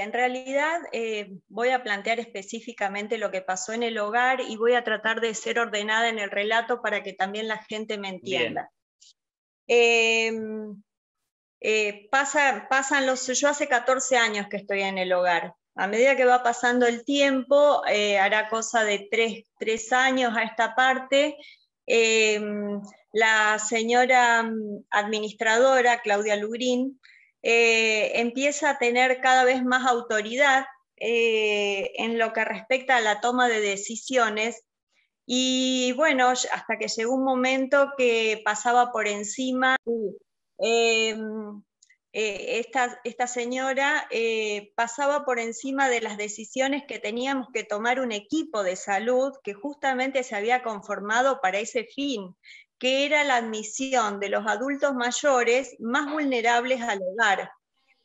En realidad eh, voy a plantear específicamente lo que pasó en el hogar y voy a tratar de ser ordenada en el relato para que también la gente me entienda. Em, eh, pasan los, yo hace 14 años que estoy en el hogar. A medida que va pasando el tiempo, eh, hará cosa de tres, años a esta parte, em, la señora mm, administradora, Claudia Lugrín, eh, empieza a tener cada vez más autoridad eh, en lo que respecta a la toma de decisiones. Y bueno, hasta que llegó un momento que pasaba por encima. Eh, esta, esta, señora pasaba por encima de las decisiones que teníamos que tomar un equipo de salud que justamente se había conformado para ese fin, que era la admisión de los adultos mayores más vulnerables al hogar,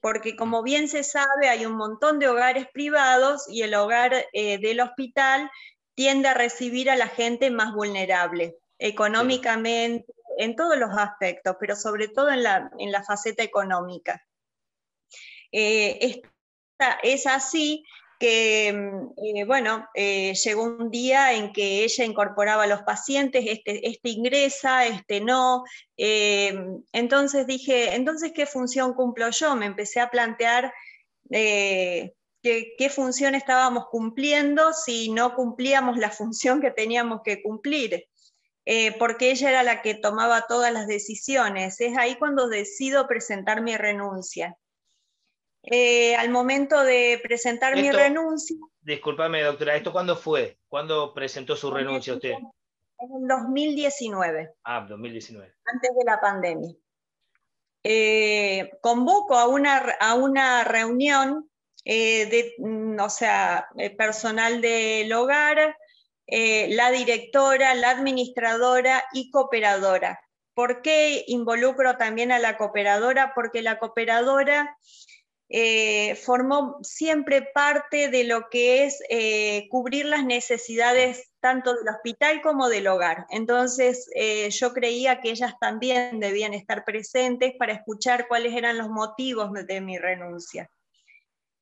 porque como bien se sabe, hay un montón de hogares privados y el hogar eh, del hospital tiende a recibir a la gente más vulnerable, económicamente, en todos los aspectos, pero sobre todo en la, faceta económica. Eh, es así que, eh, bueno, eh, llegó un día en que ella incorporaba a los pacientes, este, este ingresa, este no. Eh, entonces dije, entonces, ¿qué función cumplo yo? Me empecé a plantear qué función estábamos cumpliendo si no cumplíamos la función que teníamos que cumplir. porque ella era la que tomaba todas las decisiones. Es ahí cuando decido presentar mi renuncia. Eh, al momento de presentar mi renuncia. Discúlpame, doctora, ¿esto cuándo fue? ¿Cuándo presentó su renuncia usted? En el 2019. Ah, 2019. Antes de la pandemia. Eh, convoco a una, a una reunión eh, de, mm, o sea, personal del hogar, la directora, la administradora y cooperadora. ¿Por qué involucro también a la cooperadora? Porque la cooperadora eh, formó siempre parte de lo que es eh, cubrir las necesidades tanto del hospital como del hogar. Entonces eh, yo creía que ellas también debían estar presentes para escuchar cuáles eran los motivos de mi renuncia.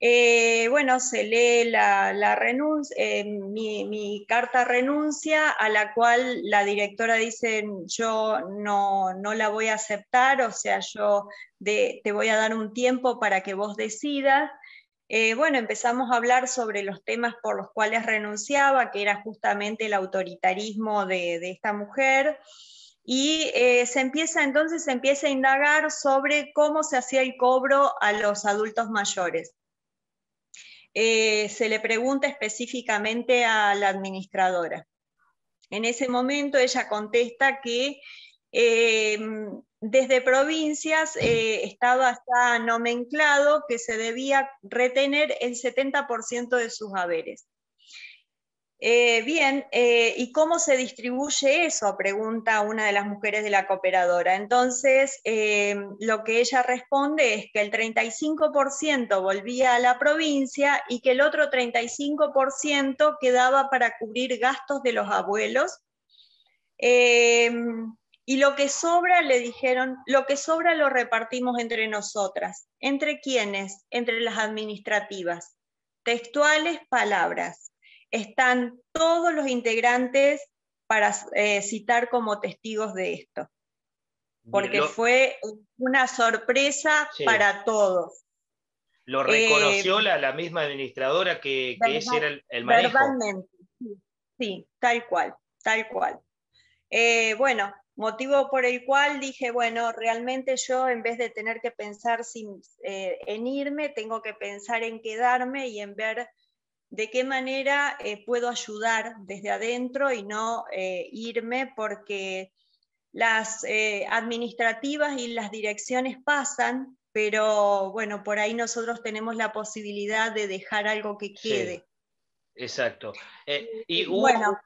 Eh, bueno, se lee la, renuncia, eh, mi, carta renuncia, a la cual la directora dice, yo no, la voy a aceptar, o sea, yo te voy a dar un tiempo para que vos decidas. Eh, bueno, empezamos a hablar sobre los temas por los cuales renunciaba, que era justamente el autoritarismo de, de esta mujer. Y se empieza entonces, se empieza a indagar sobre cómo se hacía el cobro a los adultos mayores. Eh, se le pregunta específicamente a la administradora. En ese momento ella contesta que eh, desde provincias eh, estaba ya nomenclado que se debía retener el 70% de sus haberes. Eh, bien, eh, ¿y cómo se distribuye eso? Pregunta una de las mujeres de la cooperadora. Entonces, eh, lo que ella responde es que el 35% volvía a la provincia y que el otro 35% quedaba para cubrir gastos de los abuelos. y lo que sobra, le dijeron, lo que sobra lo repartimos entre nosotras. ¿Entre quiénes? Entre las administrativas. Textuales palabras están todos los integrantes para eh, citar como testigos de esto, porque fue una sorpresa para todos. ¿Lo reconoció eh, la, misma administradora que, ese era el, el manejo? Verbalmente, sí, tal cual, tal cual. Eh, bueno, motivo por el cual dije, bueno, realmente yo en vez de tener que pensar sin, en irme, tengo que pensar en quedarme y en ver de qué manera eh, puedo ayudar desde adentro y no eh, irme porque las eh, administrativas y las direcciones pasan, pero bueno, por ahí nosotros tenemos la posibilidad de dejar algo que quede. exacto. y Bueno,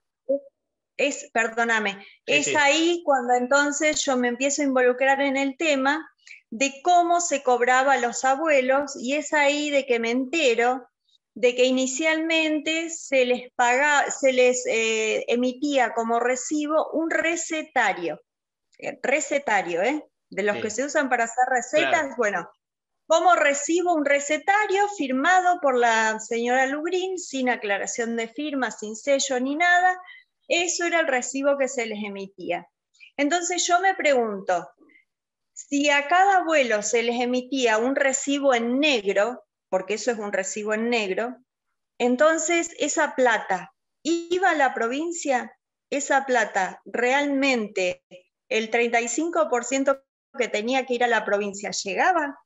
es, perdóname, es ahí cuando entonces yo me empiezo a involucrar en el tema de cómo se cobraba a los abuelos y es ahí de que me entero de que inicialmente se les, paga, se les eh, emitía como recibo un recetario, eh, recetario, ¿eh? de los que se usan para hacer recetas, bueno, ¿Cómo recibo un recetario firmado por la señora Lugrin sin aclaración de firma, sin sello ni nada? Eso era el recibo que se les emitía. Entonces yo me pregunto, si a cada abuelo se les emitía un recibo en negro, porque eso es un recibo en negro, entonces esa plata iba a la provincia, esa plata realmente, el 35% que tenía que ir a la provincia, ¿llegaba?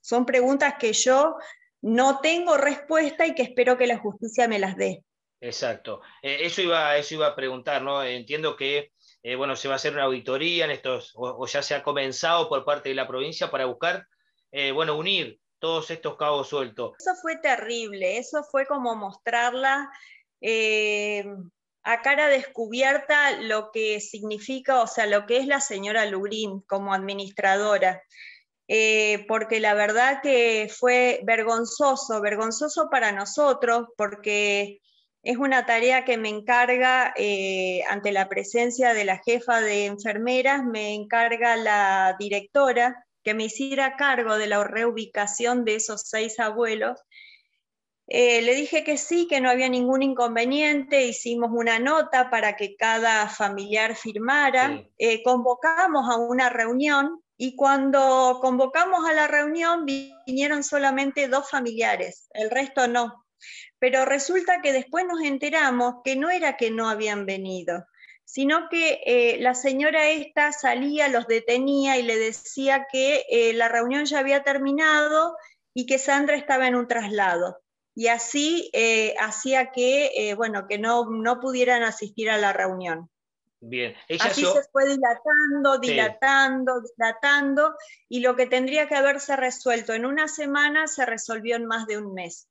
Son preguntas que yo no tengo respuesta y que espero que la justicia me las dé. Exacto. Eh, eso, iba, eso iba a preguntar, ¿no? Entiendo que eh, bueno, se va a hacer una auditoría en estos, o, ya se ha comenzado por parte de la provincia para buscar, eh, bueno, unir todos estos cabos sueltos. Eso fue terrible, eso fue como mostrarla a cara descubierta lo que significa, o sea, lo que es la señora Lugrín como administradora. Eh, porque la verdad que fue vergonzoso, vergonzoso para nosotros, porque es una tarea que me encarga, eh, ante la presencia de la jefa de enfermeras, me encarga la directora que me hiciera cargo de la reubicación de esos seis abuelos. Eh, le dije que sí, que no había ningún inconveniente, hicimos una nota para que cada familiar firmara, convocamos a una reunión y cuando convocamos a la reunión vinieron solamente dos familiares, el resto no. Pero resulta que después nos enteramos que no era que no habían venido, sino que eh, la señora esta salía, los detenía y le decía que eh, la reunión ya había terminado y que Sandra estaba en un traslado. Y así eh, hacía que, bueno, que no, no pudieran asistir a la reunión. Bien. Así se fue dilatando, dilatando, dilatando, y lo que tendría que haberse resuelto en una semana se resolvió en más de un mes.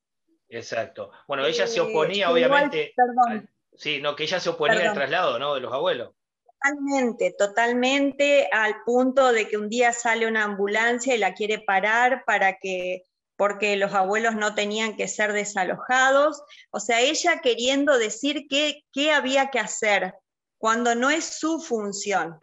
Exacto. Bueno, ella se oponía, obviamente. perdón. Sí, no, que ella se oponía al traslado, ¿no? De los abuelos. Totalmente, totalmente, al punto de que un día sale una ambulancia y la quiere parar para que porque los abuelos no tenían que ser desalojados, o sea, ella queriendo decir qué, qué había que hacer, cuando no es su función.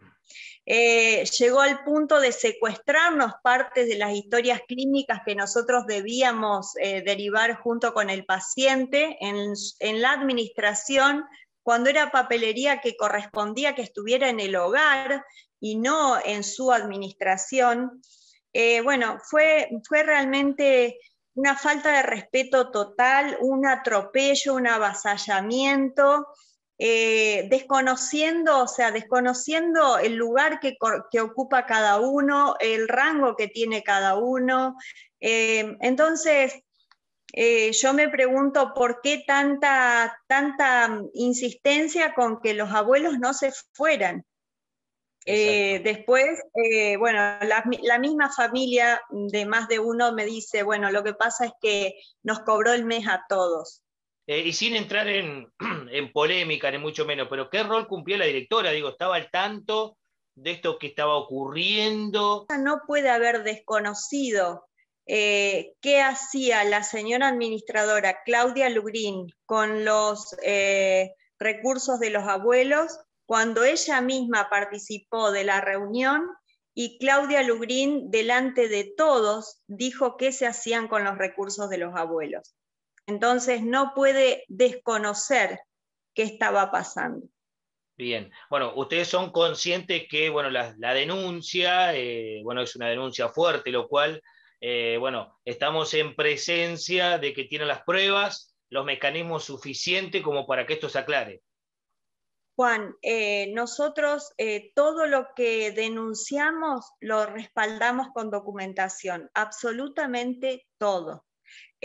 Eh, llegó al punto de secuestrarnos partes de las historias clínicas que nosotros debíamos eh, derivar junto con el paciente en, la administración, cuando era papelería que correspondía que estuviera en el hogar y no en su administración. Eh, bueno, fue, fue realmente una falta de respeto total, un atropello, un avasallamiento. Eh, desconociendo, o sea, desconociendo el lugar que, ocupa cada uno, el rango que tiene cada uno. Eh, entonces, eh, yo me pregunto por qué tanta, tanta insistencia con que los abuelos no se fueran. después, bueno, la, la, misma familia de más de uno me dice, bueno, lo que pasa es que nos cobró el mes a todos. Eh, y sin entrar en, polémica, ni mucho menos, pero ¿qué rol cumplía la directora? Digo, ¿estaba al tanto de esto que estaba ocurriendo? No puede haber desconocido eh, qué hacía la señora administradora Claudia Lugrín con los eh, recursos de los abuelos cuando ella misma participó de la reunión y Claudia Lugrín, delante de todos, dijo qué se hacían con los recursos de los abuelos. Entonces no puede desconocer qué estaba pasando. Bien, bueno, ustedes son conscientes que, bueno, la, denuncia, eh, bueno, es una denuncia fuerte, lo cual, eh, bueno, estamos en presencia de que tienen las pruebas, los mecanismos suficientes como para que esto se aclare. Juan, eh, nosotros todo lo que denunciamos lo respaldamos con documentación, absolutamente todo.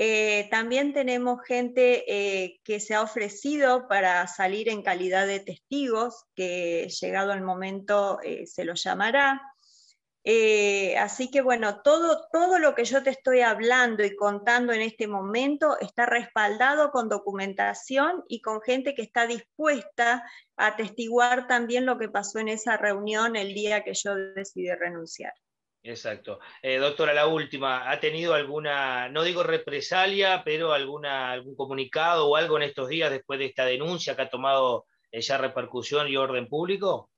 Eh, también tenemos gente eh, que se ha ofrecido para salir en calidad de testigos, que llegado el momento eh, se los llamará. así que bueno, todo, todo lo que yo te estoy hablando y contando en este momento está respaldado con documentación y con gente que está dispuesta a atestiguar también lo que pasó en esa reunión el día que yo decidí renunciar. Exacto. Eh, doctora, la última, ¿ha tenido alguna, no digo represalia, pero alguna, algún comunicado o algo en estos días después de esta denuncia que ha tomado eh, ya repercusión y orden público?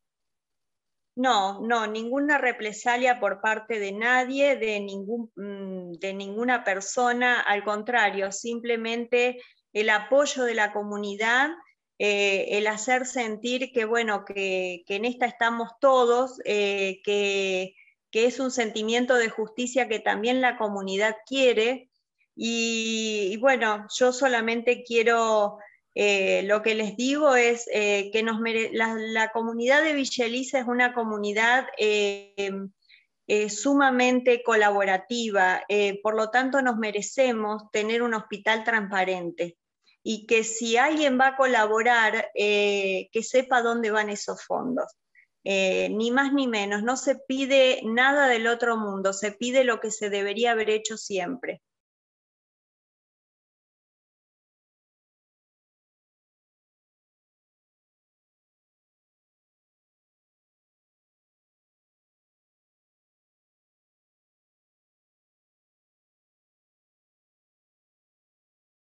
No, no, ninguna represalia por parte de nadie, de ningún, mm, de ninguna persona, al contrario, simplemente el apoyo de la comunidad, eh, el hacer sentir que, bueno, que, en esta estamos todos, eh, que, es un sentimiento de justicia que también la comunidad quiere. Y, bueno, yo solamente quiero, eh, lo que les digo es que nos la, comunidad de Villeliza es una comunidad sumamente colaborativa, por lo tanto nos merecemos tener un hospital transparente y que si alguien va a colaborar, eh, que sepa dónde van esos fondos. Eh, ni más ni menos, no se pide nada del otro mundo, se pide lo que se debería haber hecho siempre.